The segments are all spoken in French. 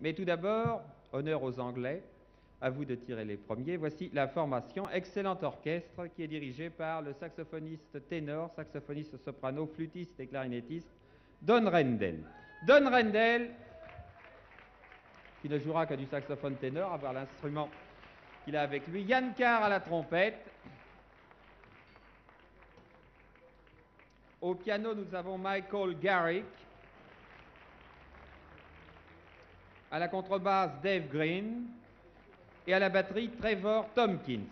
Mais tout d'abord, honneur aux Anglais, à vous de tirer les premiers. Voici la formation, excellent orchestre qui est dirigé par le saxophoniste ténor, saxophoniste soprano, flûtiste et clarinettiste Don Rendell. Don Rendell, qui ne jouera que du saxophone ténor, à voir l'instrument qu'il a avec lui. Yann Carr à la trompette. Au piano, nous avons Michael Garrick. À la contrebasse, Dave Green. Et à la batterie, Trevor Tompkins.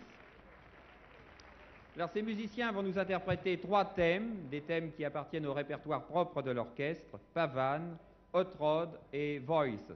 Alors ces musiciens vont nous interpréter trois thèmes, des thèmes qui appartiennent au répertoire propre de l'orchestre, Pavan, Hot Rod et Voices.